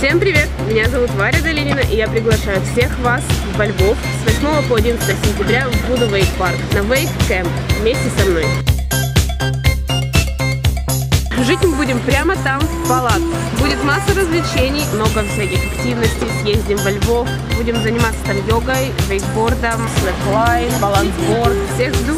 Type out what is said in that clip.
Всем привет! Меня зовут Варя Долинина, и я приглашаю всех вас во Львов с 8 по 11 сентября в Voodoo Wake Park на Wake Camp вместе со мной. Жить мы будем прямо там, в палатках. Будет масса развлечений, много всяких активностей. Съездим во Львов, будем заниматься там йогой, вейкбордом, slackline, balance board. Всех жду!